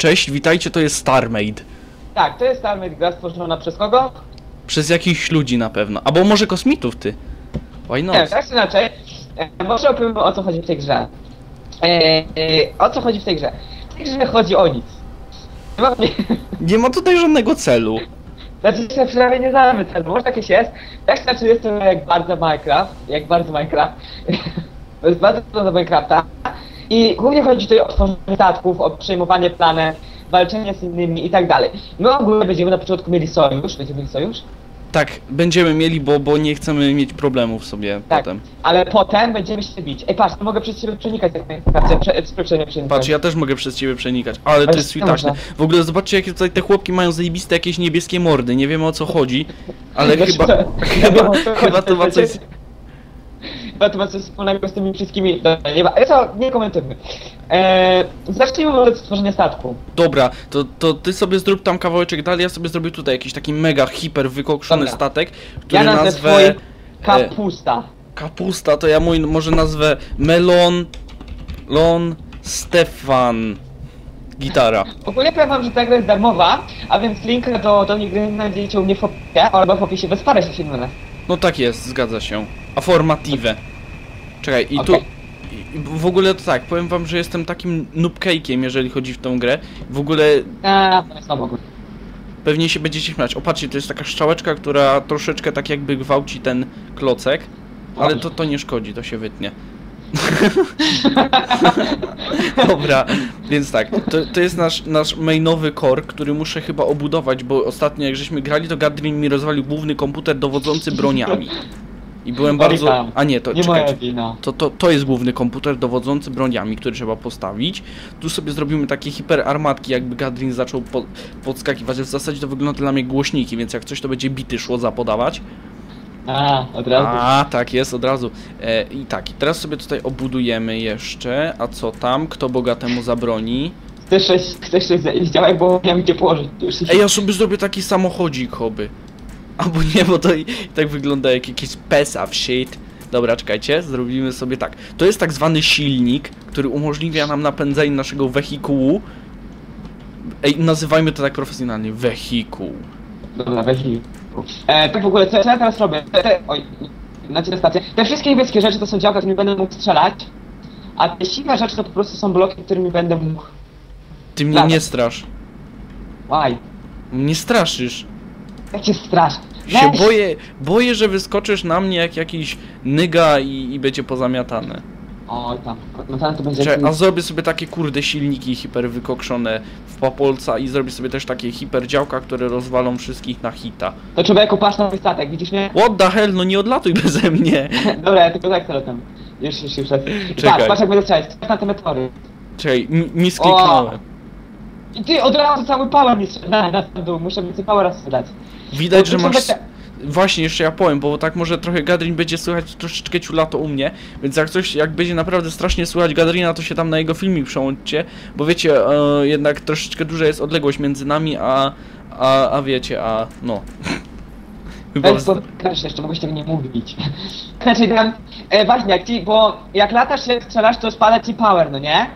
Cześć, witajcie, to jest StarMade. Tak, to jest Armade gra stworzona przez kogo? Przez jakichś ludzi na pewno. Albo może kosmitów, ty. Why not? Nie, tak czy inaczej. E, może opowiem o co chodzi w tej grze. E, e, o co chodzi w tej grze? W tej grze chodzi o nic. Nie ma, nie, ma tutaj żadnego celu. znaczy się przynajmniej nie znamy celu, może jakieś jest. Tak czy inaczej jest to jak bardzo Minecraft, jak bardzo Minecraft. to jest bardzo do Minecrafta. I głównie chodzi tutaj o tworzenie statków, o przejmowanie planet, walczenie z innymi i tak dalej. My ogólnie będziemy na początku mieli sojusz, będziemy mieli sojusz? Tak, będziemy mieli, bo, bo nie chcemy mieć problemów sobie Tak, potem. ale potem będziemy się bić. Ej, patrz, mogę przez ciebie przenikać jak najbardziej, prze, z przyczynę przenikać. Patrz, ja też mogę przez ciebie przenikać, ale to jest można? W ogóle zobaczcie, jakie tutaj te chłopki mają zajebiste jakieś niebieskie mordy. Nie wiemy o co chodzi, ale chyba, chyba, chyba to ma coś... To ma coś wspólnego z tymi wszystkimi... Dobra, nie ma... Co? Nie komentujmy. Eee, zacznijmy od stworzenia statku. Dobra, to, to ty sobie zrób tam kawałeczek dalej, ja sobie zrobię tutaj jakiś taki mega, hiper wykokszony Dobra. statek, który Ja nazwę nazwę... twój kapusta. Kapusta, to ja mój może nazwę Melon... Lon... Stefan... Gitara. Ogólnie powiem wam, że ta gra jest darmowa, a więc link do, do niej gry znajdziecie u mnie w opisie, albo w opisie bez parę się mylę. No tak jest, zgadza się. Afformative. Czekaj, i tu... Okej. i W ogóle to tak, powiem wam, że jestem takim noobcake'iem, jeżeli chodzi w tą grę. W ogóle Eee, to jest ogólnie. pewnie się będziecie śmiać. O patrzcie, to jest taka strzałeczka, która troszeczkę tak jakby gwałci ten klocek. Ale to, to nie szkodzi, to się wytnie. Dobra, więc tak, to, to jest nasz, nasz mainowy core, który muszę chyba obudować, bo ostatnio jak żeśmy grali, to Gadrin mi rozwalił główny komputer dowodzący broniami. I byłem bardzo... A nie, to Nie czekajcie. moja wina. To, to, to jest główny komputer dowodzący broniami, który trzeba postawić. Tu sobie zrobimy takie hiperarmatki, jakby Gadrin zaczął po, podskakiwać. W zasadzie to wygląda dla mnie głośniki, więc jak coś to będzie bity szło zapodawać. A, od razu. A, tak jest, od razu. E, I tak, i teraz sobie tutaj obudujemy jeszcze. A co tam? Kto bogatemu zabroni? Chcesz coś, chcesz coś zdziałać, bo miałem gdzie położyć. Ej, ja sobie zrobię taki samochodzik, hobby. Albo nie, bo to i, i tak wygląda jak jakiś piece of shit. Dobra, czekajcie, zrobimy sobie tak. To jest tak zwany silnik, który umożliwia nam napędzanie naszego wehikułu. Ej, nazywajmy to tak profesjonalnie, wehikuł. Dobra, mi. E, tak w ogóle, co, co ja teraz robię? Te, te, oj, na ciebie stację. Te wszystkie niebieskie rzeczy to są działka, którymi będę mógł strzelać, a te siwe rzeczy to po prostu są bloki, którymi będę mógł... Ty mnie nie strasz. Łaj, Nie straszysz. jak cię Się boję, boję, że wyskoczysz na mnie jak jakiś nyga i, i będzie pozamiatane. Oj tam, no to będzie... Czekaj, a zrobię sobie takie kurde silniki hiper wykokszone w papolca i zrobię sobie też takie hiper działka, które rozwalą wszystkich na hita. To człowieku, patrz na mój statek, widzisz mnie? What the hell, no nie odlatuj beze mnie. Dobra, ja tylko tak teraz tam. Już, już, już. Czekaj. Patrz, patrz jak będę strzelać, patrz na te metory. Czekaj, n- nie skliknąłem. I ty od razu cały power mi strzela na dół, muszę więcej power sprzedać. Widać, że masz... Właśnie, jeszcze ja powiem, bo tak może trochę Gadrin będzie słychać troszeczkę ciulato u mnie, więc jak coś, jak będzie naprawdę strasznie słychać Gadrina, to się tam na jego filmik przełączcie, bo wiecie, e, jednak troszeczkę duża jest odległość między nami, a, a, a wiecie, a no. Chyba Weź, bo też jeszcze mogłeś tego nie mówić. Znaczy tam, e, właśnie, jak ci, bo jak latasz się strzelasz, to spada ci power, no nie?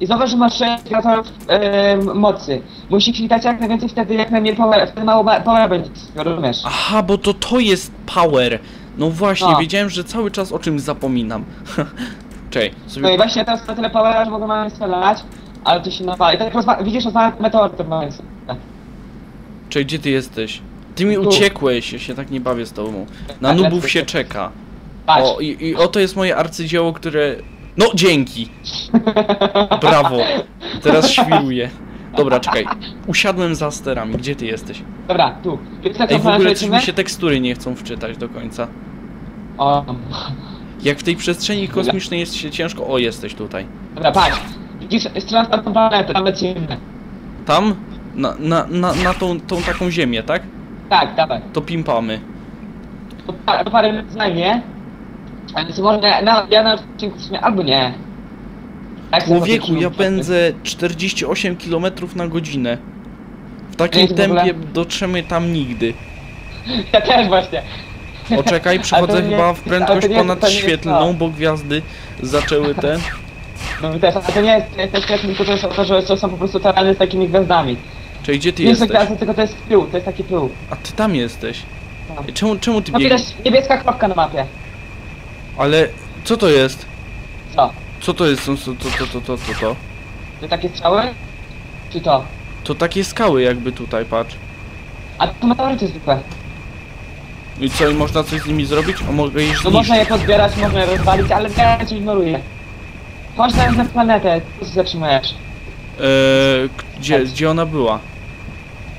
I zauważ, że masz 6 generatorów e, mocy. Musisz klikać jak najwięcej wtedy, jak najmniej power, wtedy mało ma- power będzie, rozumiesz? Aha, bo to to jest power. No właśnie, No. wiedziałem, że cały czas o czymś zapominam. Czekaj, No i sobie... właśnie ja teraz na tyle powera, że mogę mamy strzelać, ale to się nawala. I tak rozwa- widzisz, rozwala meteor w tym momencie. Czekaj, gdzie ty jesteś? Ty mi Tu. uciekłeś, ja się tak nie bawię z tobą. Na Tak, nubów się czeka. Patrz. O, i, i oto jest moje arcydzieło, które... No, dzięki! Brawo! Teraz świruję. Dobra, czekaj. Usiadłem za sterami. Gdzie ty jesteś? Dobra, tu. Jest Ej, w ogóle coś mi się tekstury nie chcą wczytać do końca. O, Jak w tej przestrzeni kosmicznej jest się ciężko... O, jesteś tutaj. dobra, patrz. Widzisz, tą planetę, tam lecimy. Tam? Na, na, na, na tą, tą taką ziemię, tak? Tak, dawaj. To pimpamy. To pa- to parę minut zajmie. Ale co może na, ja na odcinku w sumie, albo nie. Tak, Człowieku, ja pędzę 48 km na godzinę. W takim w ogóle- tempie dotrzemy tam nigdy. Ja też właśnie. O czekaj, Ale przechodzę nie- chyba w prędkość nie- ponad nie świetlną, bo gwiazdy zaczęły ten. No my też, ale to nie jest, to jest świetny, tylko to jest to, że to są po prostu tereny z takimi gwiazdami. Czyli gdzie ty Nie jest to jesteś? gwiazdy, tylko to jest pył, to jest taki pył. A ty tam jesteś. No. Czemu, czemu ty No niebieska kropka na mapie. Ale co to jest? Co? Co to jest? To, to, to, to, to, to, to? Takie strzały? Czy to? To takie skały jakby tutaj, patrz. A to meteoryty zwykłe. I co, i można coś z nimi zrobić? O, mogę je No zniszczyć. można je pozbierać, można je rozwalić, ale ja cię ignoruję. Chodź teraz na planetę, tu się zatrzymujesz. Eee, gdzie, gdzie ona była?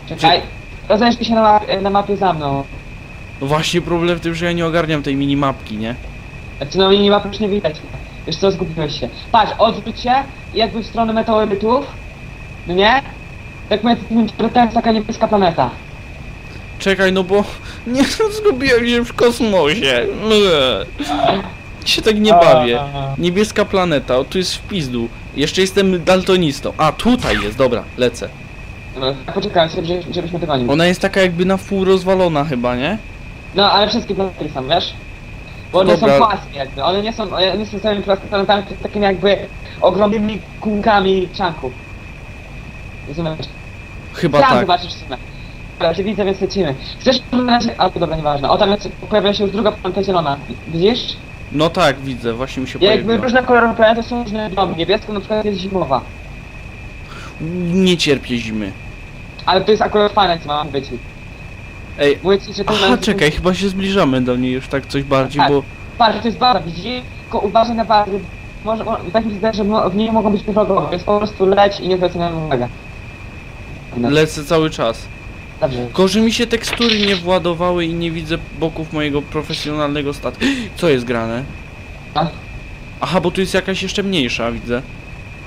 Czekaj. Rozejrzyj się na, na mapie za mną. No właśnie problem w tym, że ja nie ogarniam tej minimapki, nie? Znaczy no nie mapy już nie widać. Wiesz co, zgubiłeś się. Patrz, odwróć się i jakby w stronę meteorytów. No nie? Tak między tymi to jest taka niebieska planeta. Czekaj, no bo... Nie, zgubiłem się w kosmosie. Eee. Się tak nie bawię. Niebieska planeta, o tu jest w pizdu. Jeszcze jestem daltonistą. A, tutaj jest, dobra, lecę. No, poczekaj, żeby, żebyśmy tego nie Ona jest taka jakby na pół rozwalona chyba, nie? No, ale wszystkie planety są, wiesz? Bo one Dobra. są płaskie jakby, one nie są, one nie są samymi planetami, tylko takimi jakby ogromnymi kółkami czanków. Rozumiesz? Chyba Tam tak. zobaczysz w sumie. Dobra, cię widzę, więc lecimy. Chcesz oglądać... Albo dobra, nieważne. O, tam jest, pojawia się już druga planeta zielona. Widzisz? No tak, widzę, właśnie mi się I jakby pojawiło. różne kolory planety są różne domy. Niebieską na przykład jest zimowa. Nie cierpię zimy. Ale to jest akurat fajne, co mam być. Ej, Mówię ci, że to aha, czekaj, chyba się zbliżamy do niej już tak coś bardziej, Tak. bo... Patrz, to jest baza, widzisz? Tylko uważaj na bazę. Może, mo- tak mi się zdaje, że mo- w niej mogą być wrogowie, więc po prostu leć i nie zwracaj na nią uwagę. No, Lecę cały czas. Dobrze. Tylko, że mi się tekstury nie władowały i nie widzę boków mojego profesjonalnego statku. Co jest grane? No. Aha, bo tu jest jakaś jeszcze mniejsza, widzę.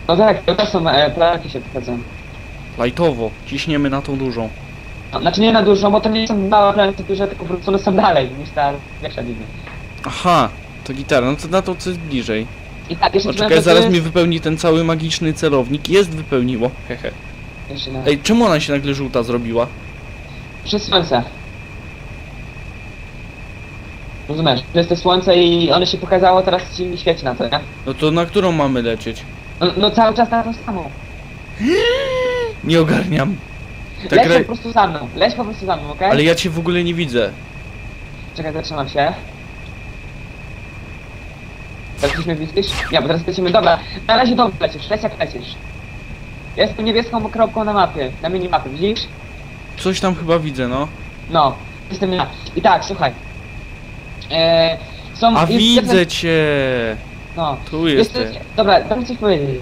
No tak, to też są e, planety się pokazują. Lajtowo, ciśniemy na tą dużą. Znaczy nie na dużo, bo to nie są małe planety duże, tylko po prostu one są dalej niż ta większa linia. Aha, to gitara, no to na to co jest bliżej. I tak, jeszcze Poczekaj, planety zaraz mi wypełni ten cały magiczny celownik. Jest, wypełniło, hehe. Jeszcze na... Ej, czemu ona się nagle żółta zrobiła? Przez słońce. Rozumiesz? To jest to słońce i one się pokazało, teraz ci świeci na to, nie? No to na którą mamy lecieć? No, no cały czas na to samo. Nie ogarniam. Ta Leć gra... po prostu za mną, leć po prostu za mną, okej? Ale ja cię w ogóle nie widzę. Czekaj, zatrzymam się. Teraz już mnie widzisz? Nie, bo teraz lecimy, dobra. Na razie dobrze lecisz, leć jak lecisz. Jestem niebieską kropką na mapie, na minimapie, widzisz? Coś tam chyba widzę, no. No, jestem ja. I tak, słuchaj. Eee, są... A jest- widzę cię! No. Tu Jest, jesteś. dobra, dam coś powiedzieć.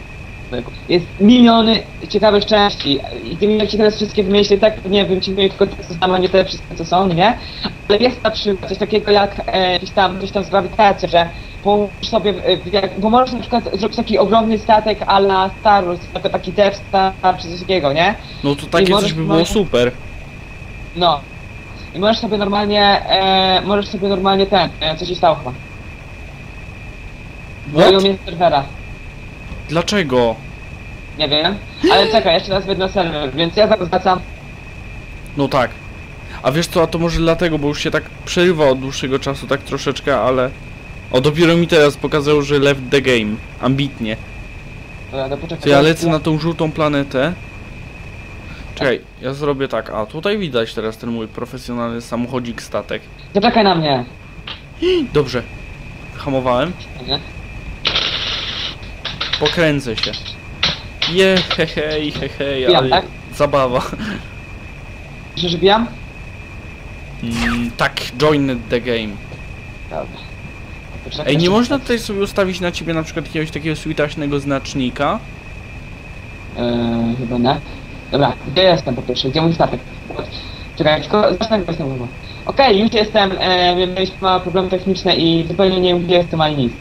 Jest miliony ciekawych części i gdybym ja ci teraz wszystkie wymyślił, tak nie wiem, ci mówię tylko te, co znam, a nie te wszystkie, co są, nie? Ale jest na przykład coś takiego jak e, jakiś tam, coś tam z grawitacją, że połóż sobie, jak, bo możesz na przykład zrobić taki ogromny statek a la Star Wars, taki Death Star czy coś takiego, nie? No to takie możesz coś by było super. No. I możesz sobie normalnie, e, możesz sobie normalnie ten, e, co się stało chyba. What? mnie serwera. Dlaczego? Nie wiem, ale czekaj, jeszcze raz wejdę na serwer, więc ja tak zwracam. No tak. A wiesz co, a to może dlatego, bo już się tak przerywa od dłuższego czasu, tak troszeczkę, ale... O, dopiero mi teraz pokazał, że left the game. Ambitnie. Dobra, to poczekaj. To ja lecę na tą żółtą planetę. Czekaj, ja zrobię tak. A, tutaj widać teraz ten mój profesjonalny samochodzik statek. Zaczekaj na mnie. Dobrze. Hamowałem. Nie? Pokręcę się. Je, he, hej, he, hej, Wbijam, ale tak? zabawa. Myślisz, że? Mm, tak, join the game. Dobra. Ej, nie można tutaj sobie ustawić na ciebie na przykład jakiegoś takiego switaśnego znacznika? Eee, chyba nie. Dobra, gdzie jestem po pierwsze? Gdzie mój statek? Czekaj, tylko zacznę go znowu. Okej, już jestem, e, mieliśmy małe problemy techniczne i zupełnie nie wiem gdzie jestem ani nic.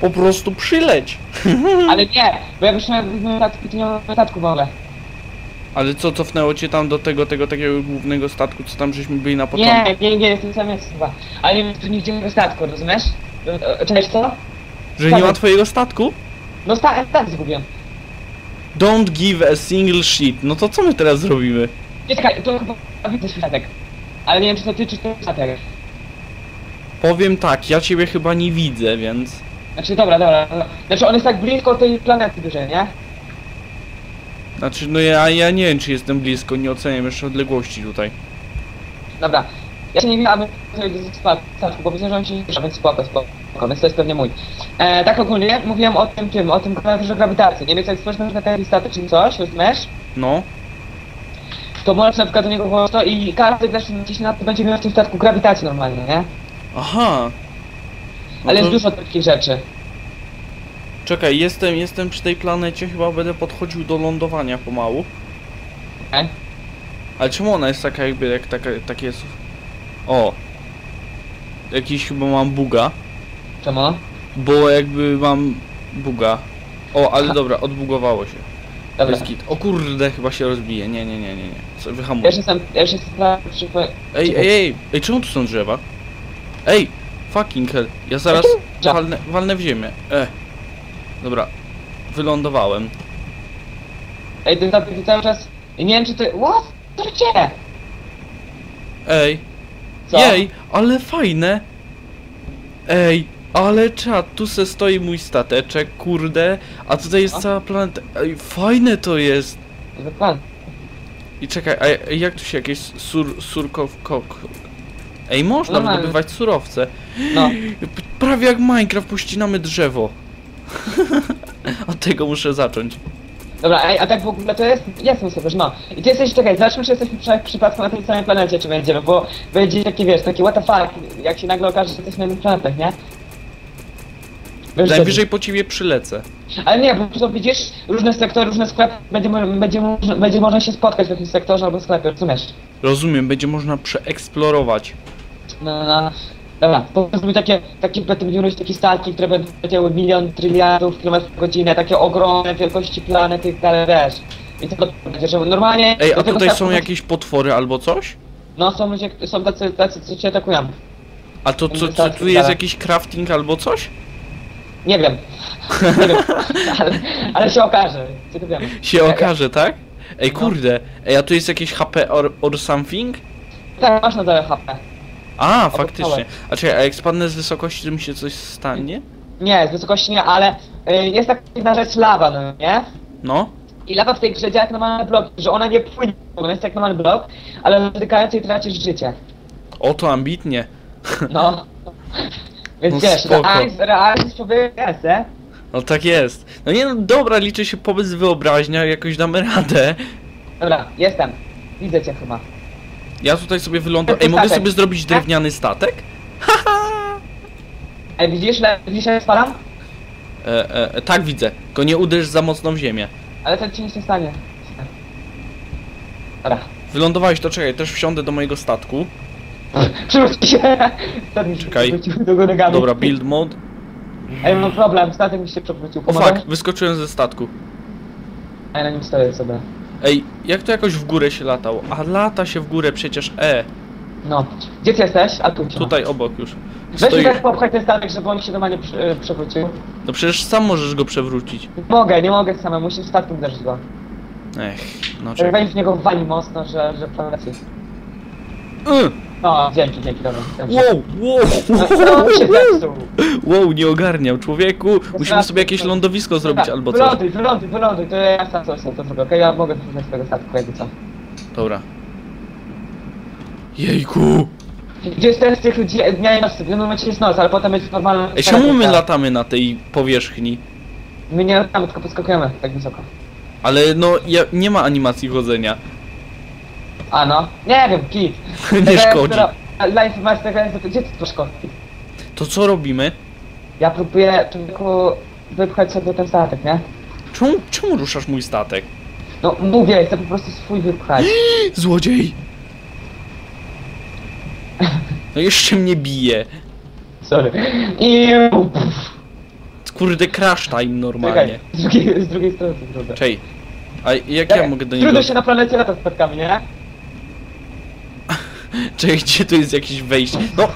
Po prostu przyleć. Ale nie, bo ja wyszedłem z statku nie mam statku w ogóle. Ale co, cofnęło cię tam do tego, tego takiego głównego statku, co tam żeśmy byli na początku? Nie, nie, nie, jestem sam jest chyba. Ale nie wiem, tu nigdzie mojego statku, rozumiesz? E, Cześć, co? Że nie ma twojego statku? No sta statek zgubiłem. Don't give a single shit. No to co my teraz zrobimy? Nie, czekaj, to chyba widzę swój statek. Ale nie wiem, czy to ty, czy to statek. Powiem tak, ja ciebie chyba nie widzę, więc... Znaczy, dobra, dobra. Znaczy, on jest tak blisko tej planety dużej, nie? Znaczy, no ja, ja nie wiem, czy jestem blisko, nie oceniam jeszcze odległości tutaj. Dobra. Ja się nie wiem, aby sobie do statku, bo myślę, że on się nie rusza, więc spoko, spoko, więc to jest pewnie mój. E, tak ogólnie mówiłem o tym, tym, o tym generatorze grawitacji. Nie wiem, jak spojrzysz na ten statek czy coś, rozumiesz? No. To możesz na przykład do niego włożyć to i każdy gracz gdzieś na to będzie miał w tym statku grawitację normalnie, nie? Aha. No Ale to- jest dużo takich rzeczy. Czekaj, jestem, jestem przy tej planecie, chyba będę podchodził do lądowania pomału. Okej? Ale czemu ona jest taka jakby, jak taka, takie jest... O! Jakiś chyba mam buga, Czemu? bo jakby mam buga. O, ale dobra, odbugowało się. Dobra. Jest git. O kurde, chyba się rozbije. Nie, nie, nie, nie, nie. Co. Ja już jestem, ja już jestem prawie przy... Ej, ej, ej, ej, czemu tu są drzewa? Ej, fucking hell, ja zaraz walnę, walnę w ziemię. E. Dobra, wylądowałem. Ej, ten statek cały czas... Nie wiem, czy ty... What? Co cię? Ej, Co? jej, ale fajne. Ej, ale czad, tu se stoi mój stateczek, kurde, a tutaj jest cała planeta. Ej, fajne to jest. Dokładnie. I czekaj, a jak tu się jakieś sur, surkow, kok... Ej, można Normalnie. wydobywać surowce. No. Prawie jak Minecraft pościnamy drzewo. Od tego muszę zacząć. Dobra, ej, a tak w ogóle to jest... Jestem sobie, no. I ty jesteś, czekaj, zobaczmy, czy jesteśmy przy, przypadku na tej samej planecie, czy będziemy, bo będzie takie, wiesz, takie what the fuck, jak się nagle okaże, że jesteśmy na jednych planetach, nie? Wiesz, Najwyżej po ciebie przylecę. Ale nie, po prostu widzisz, różne sektory, różne sklepy, będzie, będzie, można- będzie można się spotkać w jakimś sektorze albo sklepie, rozumiesz? Rozumiem, będzie można przeeksplorować. No, no. Dobra, po prostu takie, takie będą takie statki, które będą leciały milion tryliardów kilometrów na godzinę, takie ogromne wielkości planety, ale wiesz. I to będzie, że normalnie... Ej, a tutaj są jakieś potwory albo coś? No, są ludzie, są tacy, tacy, co cię atakują. A to co, co tu jest tak. jakiś crafting albo coś? Nie wiem. Nie wiem, ale, ale się okaże, co to wiemy. Się okaże, tak? Ej, No. kurde. Ej, a tu jest jakieś HP or, or something? Tak, masz na dole HP. A, faktycznie. A czekaj, a jak spadnę z wysokości, to mi się coś stanie? Nie, z wysokości nie, ale y, jest taka jedna rzecz lawa, no nie? No? I lawa w tej grze działa jak normalny blok, że ona nie płynie, ona jest jak normalny blok, ale dotykając jej tracisz życie. Oto ambitnie. No. Więc No wiesz, realizm, realizm człowieka jest, nie? No tak jest. No nie no, dobra, liczy się pomysł wyobraźnia, jakoś damy radę. Dobra, jestem. Widzę cię chyba. Ja tutaj sobie wyląduję. Taki Ej, mogę sobie zrobić drewniany statek? Ej, widzisz, le- widzisz jak spalam? E, e, e, tak widzę, tylko nie uderz za mocno w ziemię. Ale to ci nic nie stanie. Dobra. Wylądowałeś, to czekaj, też wsiądę do mojego statku. Przywróć się! Statek mi się Czekaj. przewrócił do góry nogami. Dobra, build mode. Ej, mam problem, statek mi się przewrócił. O Pomogę? fuck, wyskoczyłem ze statku. Ej, na nim stoję sobie. Ej, jak to jakoś w górę się latał? A lata się w górę przecież, e. No. Gdzie ty jesteś? A tu cię. Tutaj obok już. Weź Stoi... tak popchaj ten statek, żeby on się normalnie przy, e, przewrócił. No przecież sam możesz go przewrócić. Nie mogę, nie mogę samemu, musisz statkiem uderzyć go. Ech, no czekaj. weź w niego wali mocno, że, że przeleci. Y, No, dzięki, dzięki, dobra. dobrze. Wow, wow, No, wow, nie ogarniał. Człowieku, musimy sobie jakieś lądowisko zrobić albo coś. Wyląduj, wyląduj, wyląduj, to ja sam coś to zrobię, okej? Ja mogę wyrównać swojego statku, jakby co. Dobra. Jejku. Gdzie jest teraz tych ludzi, dnia i nocy, w jednym momencie jest noc, ale potem jest normalna... Ej, czemu my latamy na tej powierzchni? My nie latamy, tylko podskakujemy tak wysoko. Ale no, ja, nie ma animacji chodzenia. A no, nie wiem, kit. Nie szkodzi. informacji tego jest, gdzie ty to szkodzi? To co robimy? Ja próbuję człowieku wypchać sobie ten statek, nie? Czemu, czemu ruszasz mój statek? No mówię, chcę po prostu swój wypchać. Złodziej! No jeszcze mnie bije. Sorry. I... Kurde, crash time normalnie. Czekaj, z drugiej, z drugiej strony to zrobię. Czej. A jak ja mogę do niego... Trudno się na planecie latać statkami, nie? Czekaj, gdzie tu jest jakieś wejście? No!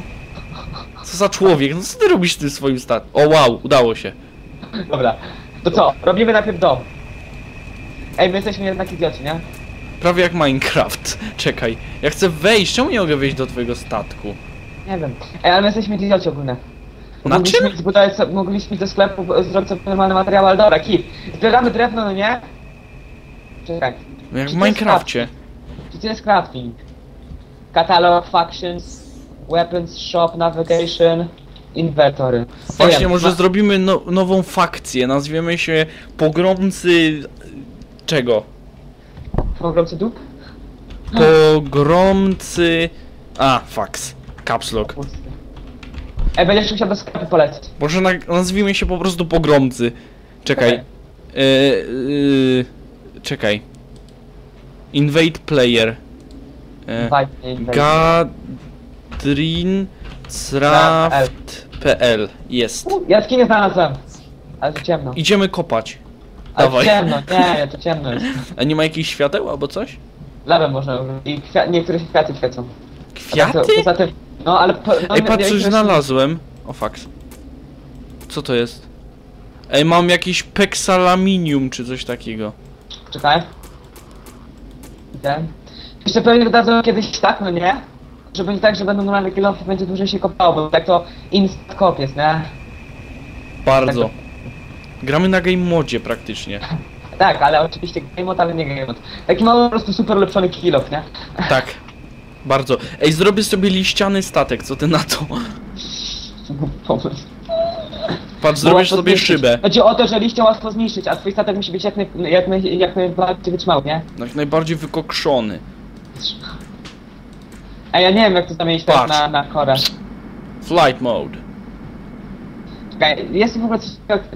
Co za człowiek? No co ty robisz z tym swoim statkiem? O wow, udało się. Dobra. To co? Robimy najpierw dom. Ej, my jesteśmy jednak idioci, nie? Prawie jak Minecraft. Czekaj, ja chcę wejść. Czemu nie mogę wejść do twojego statku? Nie wiem. Ej, ale my jesteśmy idioci ogólnie. Na mogliśmy czym? zbudować, so- mogliśmy ze sklepu e, zrobić sobie normalny materiał, ale dobra, kit. Zbieramy drewno, no nie? Czekaj. Jak Czy w to jest Minecrafcie. Czy to jest crafting? Katalog, factions, weapons, shop, navigation, inventory. Właśnie, może ma- zrobimy no, nową fakcję. Nazwiemy się Pogromcy... Czego? Pogromcy dup? Pogromcy... A, fax. Caps Lock. Ej, będziesz musiał do sklepu polecieć. Może na, nazwijmy się po prostu Pogromcy. Czekaj. Okej. E, e, czekaj. Invade player. E, Invite mnie, invite. Gadrin Craft.pl Jest. U, Jaskinię znalazłem. Ale to ciemno. Idziemy kopać. Ale dawaj. to ciemno, nie, to ciemno jest. A nie ma jakichś świateł albo coś? Lewem można użyć. I kwia niektóre kwiaty świecą. A tak Kwiaty? Poza tym, no ale... Po, no, Ej, patrz, coś znalazłem. O, fax. Co to jest? Ej, mam jakiś peksalaminium czy coś takiego. Czekaj. Idę. Jeszcze pewnie wydadzą kiedyś tak, no nie? Że będzie tak, że będą normalne kilofy, będzie dłużej się kopało, bo tak to instant kop jest, nie? Bardzo. Tak Gramy na game modzie praktycznie. Tak, ale oczywiście game mode, ale nie game mode. Taki mały po prostu super ulepszony kilof, nie? Tak. Bardzo. Ej, zrobię sobie liściany statek, co ty na to? Pomysł. Patrz, zrobisz sobie zniszczyć. szybę. Chodzi o to, że liście łatwo zniszczyć, a twój statek musi być jak, naj, jak, naj, jak najbardziej wytrzymały, nie? Jak najbardziej wykokszony. A ja nie wiem jak to zamienić teraz Patrz. na, na korę. Flight mode. Czekaj, jest w ogóle coś...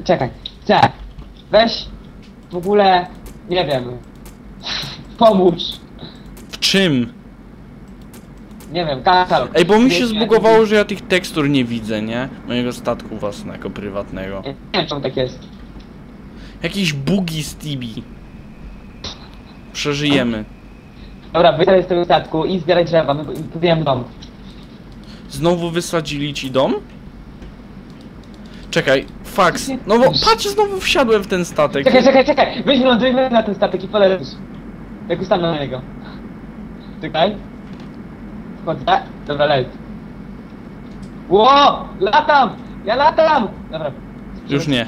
Czekaj, chcę. Weź w ogóle, nie wiem, pomóż. W czym? Nie wiem, katalog. Ej, bo mi się zbugowało, że ja tych tekstur nie widzę, nie? Mojego statku własnego, prywatnego. Nie wiem czemu tak jest. Jakiś bugi z Tibi. Przeżyjemy. Dobra, wyjdę z tego statku i zbieraj drzewa, budujemy dom. Znowu wysadzili ci dom? Czekaj, fax. No bo patrz, znowu wsiadłem w ten statek. Czekaj, czekaj, czekaj! Weź wylądujmy na ten statek i polecisz. Jak ustanę na niego. Czekaj. Wchodzę. Dobra, leć. Ło! Latam! Ja latam! Dobra. Już nie.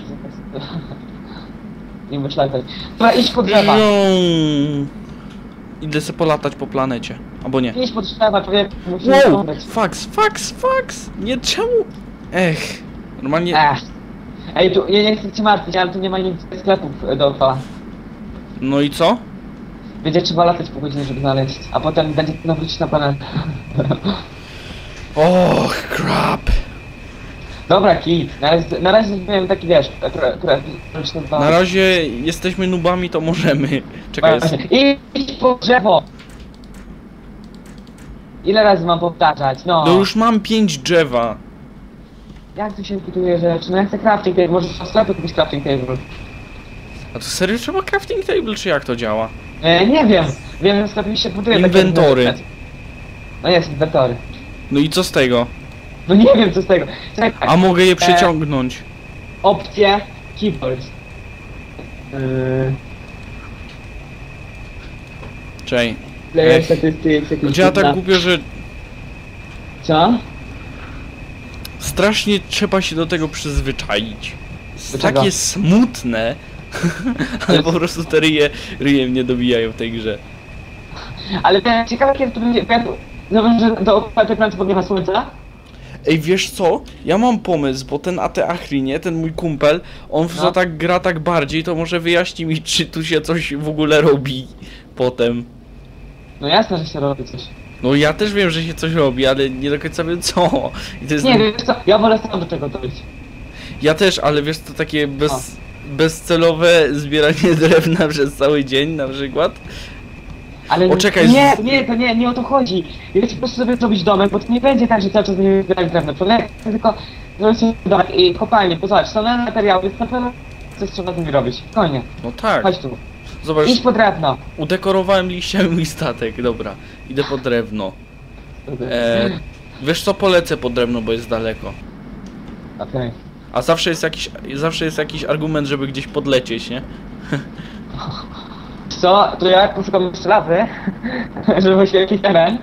Nie musisz latać. Dobra, idź po drzewa. Zią. Idę se polatać po planecie. Albo nie. Idź po drzewa, człowiek. Musisz Wow! Fax, fax, fax! Nie czemu? Ech. Normalnie. Ech. Ej, tu, ja nie chcę cię martwić, ale tu nie ma nic sklepów e, dookoła. No i co? Będzie trzeba latać po godzinie, żeby znaleźć, a potem będzie wrócić na planetę. Och, crap. Dobra, kit. Na razie, na razie miałem taki wiesz, które Na razie jesteśmy nubami, to możemy. Czekaj, jest. Idź po drzewo! Ile razy mam powtarzać? No. No już mam pięć drzewa. Jak tu się buduje rzeczy? No ja chcę crafting table, może w sklepie kupić crafting table. A to serio trzeba crafting table, czy jak to działa? E, nie wiem. Wiem, że w sklepie się buduje takie Inwentory. rzeczy. No jest, inwentory. No i co z tego? No nie wiem co z tego. Czekaj. A mogę je przeciągnąć. Opcje, keyboard. Yy, player Ech. statistics, jakieś Gdzie ja tak głupio, że Co? strasznie trzeba się do tego przyzwyczaić. Jest Do czego? takie smutne. Ale po prostu te ryje, ryje mnie dobijają w tej grze. Ale ten, ciekawe kiedy to będzie... jak- Zobacz, że do tej planety podniecha słońca? Ej, wiesz co? Ja mam pomysł, bo ten Ate Achrinie, ten mój kumpel, on w No. co tak gra tak bardziej, to może wyjaśni mi, czy tu się coś w ogóle robi potem. No jasne, że się robi coś. No ja też wiem, że się coś robi, ale nie do końca wiem co. Jest Nie, wiesz co, ja wolę sam do czego dojść. Ja też, ale wiesz to takie bez, bezcelowe zbieranie drewna przez cały dzień na przykład. Ale O, czekaj, nie, z- nie, to nie, nie o to chodzi. Chcę po prostu sobie zrobić domek, bo to nie będzie tak, że cały czas będziemy zbierać drewno. Chcę tylko zrobić sobie domek i kopalnię, bo zobacz, są na materiały, więc na pewno coś trzeba z nimi robić. Konie, No tak. chodź tu. Zobacz, Idź po drewno. udekorowałem liściami mój statek, dobra. Idę po drewno. E, wiesz co, polecę po drewno, bo jest daleko. Okej. A zawsze jest jakiś, zawsze jest jakiś argument, żeby gdzieś podlecieć, nie? Co? To ja poszukam jeszcze lawy, żeby oświetlić teren.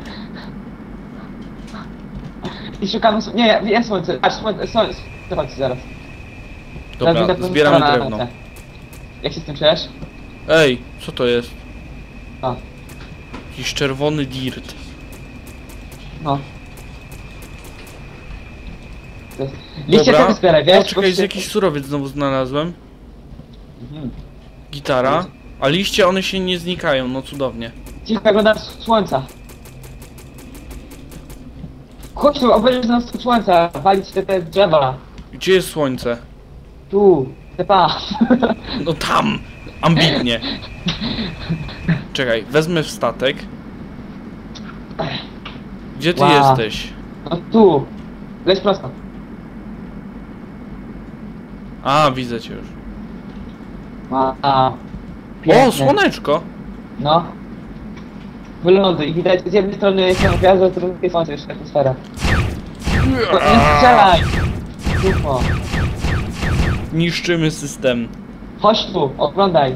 I szukamy... s- Nie, jest słońce. Patrz, słońce, słońce. Zobacz zaraz. Dobra, Zaraz zbieramy na drewno. Jak się z tym czujesz? Ej, co to jest? A. Jakiś czerwony dirt. No. To jest- Liście Dobra. też zbieraj, wiesz? czekaj, jest jakiś surowiec znowu znalazłem. Mhm. Gitara. A liście one się nie znikają, no cudownie. Cicho wygląda słońca. Chodź tu, obejrzyj nas tu słońca, walić te, te drzewa. Gdzie jest słońce? Tu, te pa. No tam! Ambitnie. Czekaj, wezmę w statek. Gdzie ty Wow. jesteś? No tu. Leć prosto. A, widzę cię już. Wow. O, Piękne. słoneczko! No. Wyląduj widać z jednej strony jest gwiazda, z drugiej słońce, jeszcze atmosfera. No, nie strzelaj! Ufo. Niszczymy system. Chodź tu, oglądaj.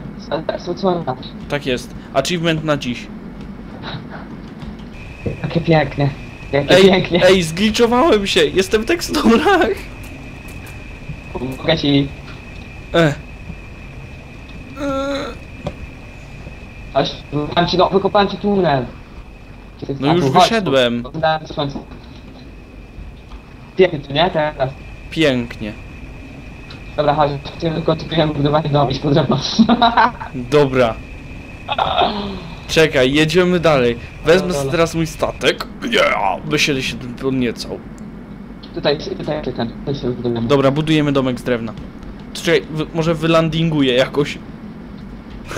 S- Słońca. Tak jest. Achievement na dziś. Jakie piękne. Jakie Ej, pięknie. ej, zgliczowałem się! Jestem w teksturach! Mogę ci... Ech. Chodź, wykopałem ci, no, wykopałem ci tunel. No już wyszedłem. Oglądałem słońce. Pięknie tu, nie? Teraz. Pięknie. Dobra, chodź, kontynuujemy budowanie domu, po drewno. Dobra. Czekaj, jedziemy dalej. Wezmę sobie teraz mój statek. Yeah, by się tym podniecał. tutaj, tutaj, tutaj, tutaj się budujemy. Dobra, budujemy domek z drewna. Czekaj, może wylandinguję jakoś.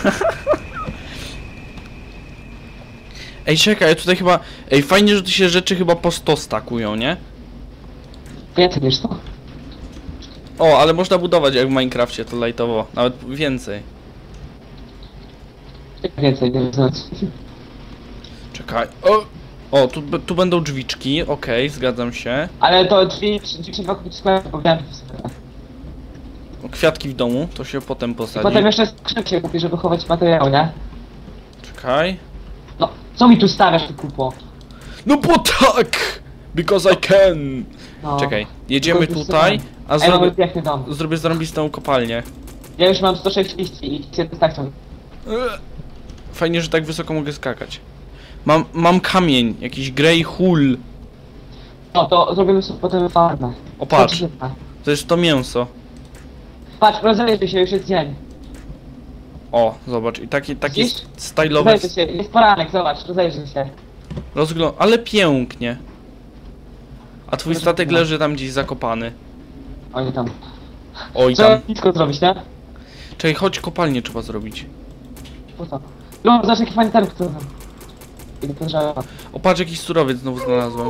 Ej, czekaj, tutaj chyba... Ej, fajnie, że tu się rzeczy chyba po 100 stakują, nie? Więcej niż to. O, ale można budować jak w Minecrafcie, to lightowo. Nawet więcej. Więcej, nie wiem. Czekaj. O, o tu, tu będą drzwiczki, okej, zgadzam się. Ale to drzwi, drzwi sklepie, powiedziałem. O, Kwiatki w domu, to się potem posadzi. Potem jeszcze skrzynkę kupi, żeby chować materiał, nie? Czekaj. Co mi tu stawiasz, ty kupo? No bo tak! Because I can! No. Czekaj, jedziemy Tylko już tutaj, sobie- a Ej, mamy zrobię, piękny dom. zrobię zarąbistą kopalnię. Ja już mam 160 i się tak są. Eee, Fajnie, że tak wysoko mogę skakać. Mam, mam kamień, jakiś grey hull. No to zrobimy sobie potem farmę. O patrz, Chodź, to jest to mięso. Patrz, rozejrzyj się, już jest dzień. O, zobacz, i taki, taki Widzisz? stylowy Rozejrzyj się, jest poranek, zobacz, rozejrzyj się. rozgląd, ale pięknie. A twój Proszę statek leży tam gdzieś zakopany. Oni tam. Oj Co tam. nisko zrobić, nie? Czekaj, chodź kopalnię trzeba zrobić. Po co? No, zobacz jaki fajny targ po drzewa. O, patrz, jakiś surowiec znowu znalazłem.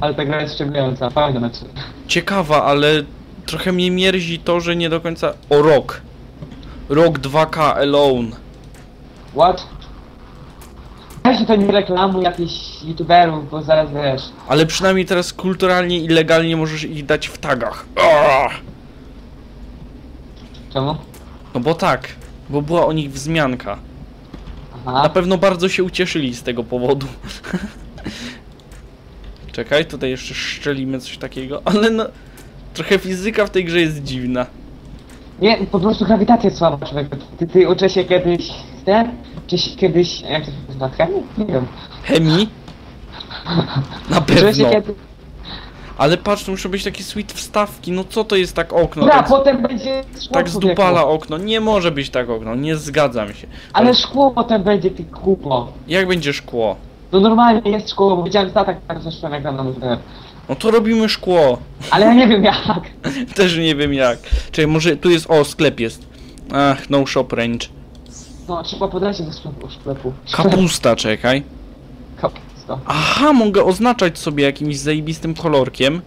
Ale ta gra jest szczególna, fajna mecz. Ciekawa, ale trochę mnie mierzi to, że nie do końca... O, rok. Rok 2K alone. What? Weź to nie reklamuj jakichś youtuberów, bo zaraz wiesz. Ale przynajmniej teraz kulturalnie i legalnie możesz ich dać w tagach. Aaaa! Czemu? No bo tak, bo była o nich wzmianka. Na Aha. pewno bardzo się ucieszyli z tego powodu. Czekaj, tutaj jeszcze szczelimy coś takiego, ale no... Trochę fizyka w tej grze jest dziwna. Nie, po prostu grawitacja jest słaba, człowieku. Ty, ty się kiedyś, nie? Czy się kiedyś, jak to się nazywa, chemii? Nie wiem. Chemii? Na Uczyłeś się pewno. kiedy... Ale patrz, to muszą być takie sweet wstawki. No co to jest tak okno? Dobra, tak, potem będzie szkło, tak zdupala okno. Nie może być tak okno, nie zgadzam się. Ale szkło potem będzie, ty kupo. Jak będzie szkło? No normalnie jest szkło, bo widziałem statek tak zeszłem jak tam mówiłem. No to robimy szkło. Ale ja nie wiem jak. Też nie wiem jak. Czekaj, może tu jest, o sklep jest. Ach, no shop range. No, trzeba podejść do sklepu. sklepu. Kapusta, czekaj. Kapusta. Aha, mogę oznaczać sobie jakimś zajebistym kolorkiem.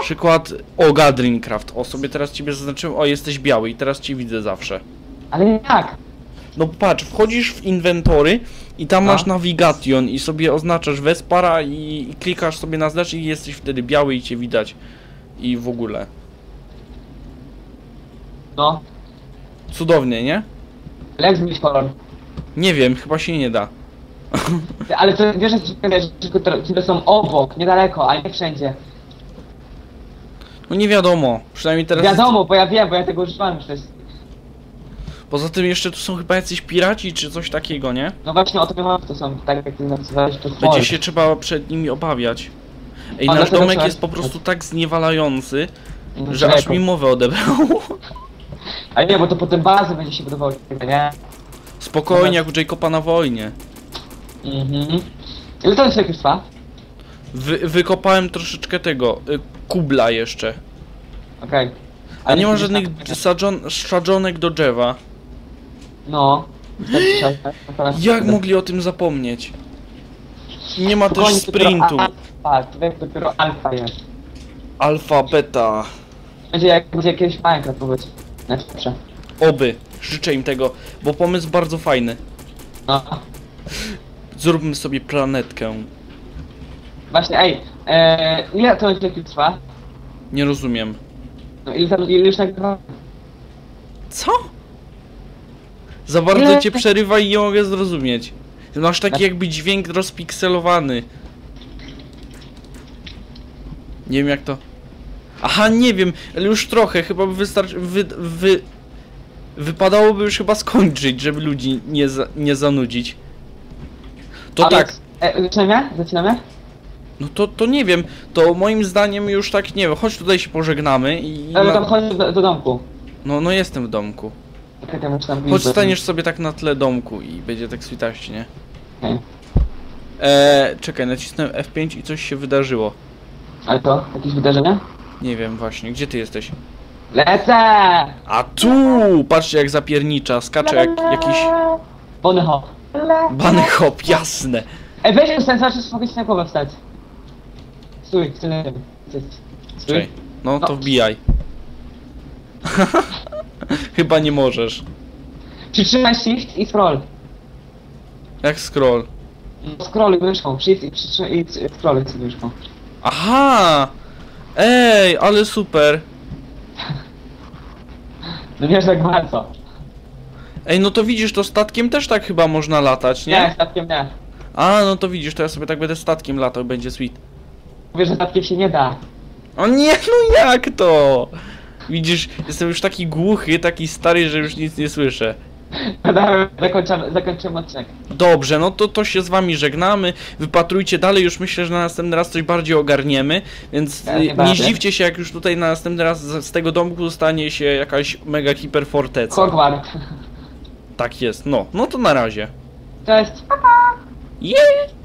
Przykład, o Gadrincraft. O, sobie teraz ciebie zaznaczyłem, o jesteś biały i teraz ci widzę zawsze. Ale jak? No patrz, wchodzisz w inwentory i tam No. masz navigation i sobie oznaczasz Vespara i, i klikasz sobie na znacz i jesteś wtedy biały i cię widać. I w ogóle. No. Cudownie, nie? Ale jak zmienić kolor? Nie wiem, chyba się nie da. Ale to wiesz, że które- są obok, niedaleko, ale nie wszędzie. No nie wiadomo, przynajmniej teraz... Wiadomo, bo ja wiem, bo ja tego używałem już. Poza tym jeszcze tu są chyba jacyś piraci czy coś takiego, nie? No właśnie o to wiem, to są, tak jak ty nazywałeś, to Będzie trolls. się trzeba przed nimi obawiać. Ej, A nasz dlatego domek trzeba- jest po prostu tak zniewalający, No, że aż mi mowę odebrało. Ale nie, bo to potem bazy będzie się budowało, nie? Spokojnie, jak u Jacoba na wojnie. Mhm. Ile to jest jak już trwa? Wy, wykopałem troszeczkę tego, y, kubla jeszcze. Okej. A nie ma żadnych tak- sadzon, sadzonek do drzewa. No. Jak mogli o tym zapomnieć? Nie ma też sprintu. Alfa, to jak dopiero alfa jest. Alfa, beta. Będzie jak będzie kiedyś Minecraft być. Najlepsze. Oby. Życzę im tego, bo pomysł bardzo fajny. No. Zróbmy sobie planetkę. Właśnie, ej, e, ile to będzie trwa? Nie rozumiem. No ile ile już nagrywa? Co? Za bardzo Ile? cię przerywa i nie mogę zrozumieć. Masz taki jakby dźwięk rozpikselowany. Nie wiem jak to... Aha, nie wiem, ale już trochę, chyba by wystarczy... Wy, wy, wypadałoby już chyba skończyć, żeby ludzi nie, za, nie zanudzić. To A tak, E, zaczynamy? Zaczynamy? no to, to nie wiem, to moim zdaniem już tak, nie wiem, chodź tutaj się pożegnamy i... Ale tam chodź do, do domku. No, no jestem w domku. Chodź staniesz sobie tak na tle domku i będzie tak switaście, nie? Okej. Eee, czekaj, nacisnąłem F5 i coś się wydarzyło. Ale to? Jakieś wydarzenia? Nie wiem właśnie, gdzie ty jesteś? Lecę! A tu! Patrzcie jak zapiernicza, skacze jak jakiś Bony hop. bany hop, jasne. Ej, weź ten zacząć mogę ci na głowę wstać. Stój, tym. Stój. Czekaj, no to wbijaj. Chyba nie możesz. Przytrzymaj shift i scroll. Jak scroll. No, Scrolluj myszką, shift i przytrzymaj i scrolluj sobie myszką. Aha! Ej, ale super. No wiesz jak bardzo. Ej, no to widzisz, to statkiem też tak chyba można latać, Nie, nie? statkiem nie. A, no to widzisz, to ja sobie tak będę statkiem latał, będzie sweet. Mówię, że statkiem się nie da. O nie, no jak to? Widzisz, jestem już taki głuchy, taki stary, że już nic nie słyszę. Dobra, Zakończymy, zakończymy odcinek. Dobrze, no to, to się z wami żegnamy. Wypatrujcie dalej, już myślę, że na następny raz coś bardziej ogarniemy. Więc Ja nie nie zdziwcie się, jak już tutaj na następny raz z, z tego domku zostanie się jakaś mega hiperforteca. Hogwart. Tak jest, no. No to na razie. Cześć. Yeah!